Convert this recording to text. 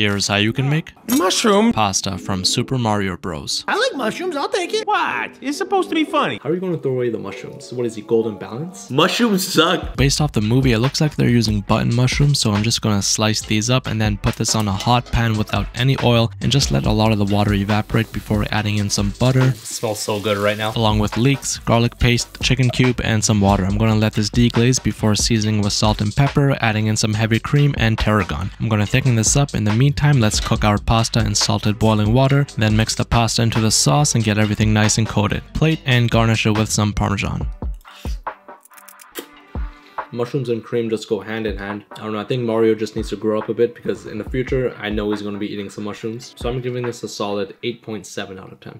Here's how you can make Mushroom. pasta from Super Mario Bros. I like mushrooms. I'll take it. What? It's supposed to be funny. How are you going to throw away the mushrooms? What is he, golden balance? Mushrooms suck. Based off the movie, it looks like they're using button mushrooms, so I'm just gonna slice these up and then put this on a hot pan without any oil and just let a lot of the water evaporate before adding in some butter, It smells so good right now. along with leeks, garlic paste, chicken cube, and some water. I'm gonna let this deglaze before seasoning with salt and pepper, adding in some heavy cream and tarragon. I'm gonna thicken this up. In the meantime, let's cook our pasta in salted boiling water, then mix the pasta into the sauce and get everything nice and coated. Plate and garnish it with some parmesan. Mushrooms and cream just go hand in hand. I don't know, I think Mario just needs to grow up a bit because in the future, I know he's going to be eating some mushrooms. So I'm giving this a solid 8.7 out of 10.